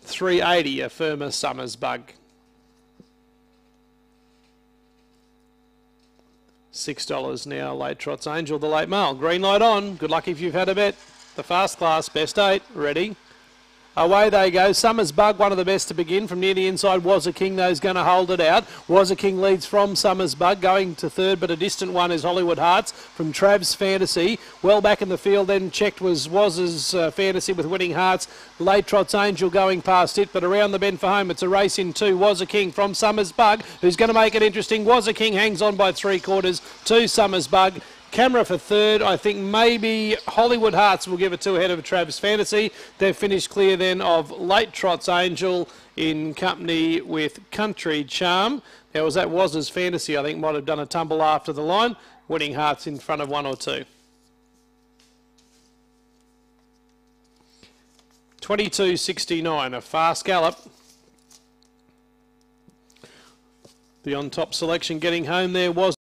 380, a firmer Summers bug. $6 now, late trots Angel, the late mail. Green light on. Good luck if you've had a bet. The fast class, best eight, ready. Away they go. Summers Bug, one of the best to begin. From near the inside, Was a King, though, is going to hold it out. Was a King leads from Summers Bug, going to third, but a distant one is Hollywood Hearts from Trav's Fantasy. Well back in the field, then checked was Waz's uh, Fantasy with Winning Hearts. Late Trots Angel going past it, but around the bend for home, it's a race in two. Was a King from Summers Bug, who's going to make it interesting. Was a King hangs on by three quarters to Summers Bug. Camera for third. I think maybe Hollywood Hearts will give it two ahead of Travis Fantasy. They've finished clear then of Late Trots Angel in company with Country Charm. Now, was that his fantasy. I think might have done a tumble after the line. Winning Hearts in front of one or two. 22.69, a fast gallop. The on top selection getting home there was